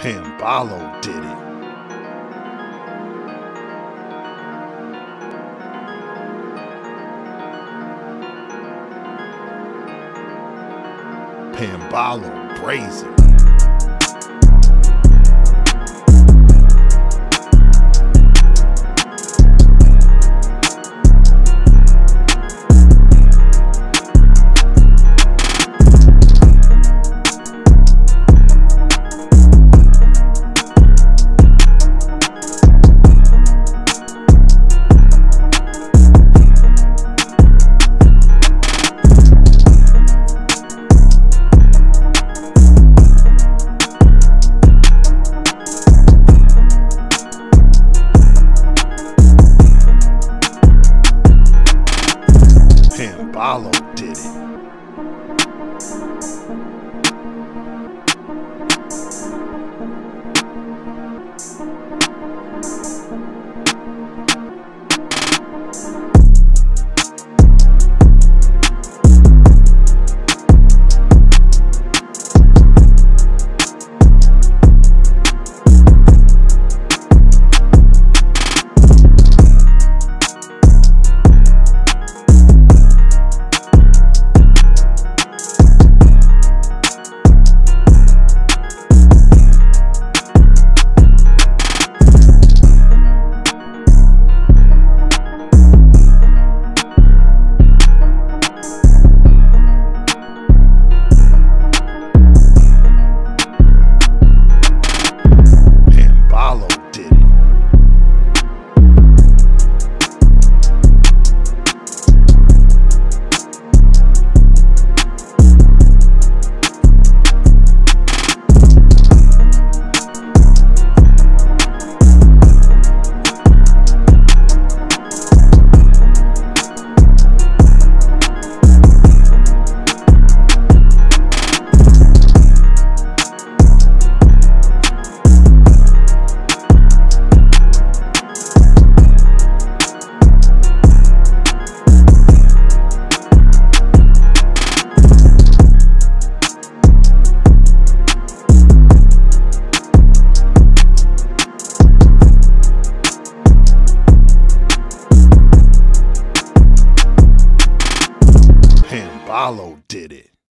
Pambalo did it. Pambalo brazen. Pambalo did it. Pambalo did it.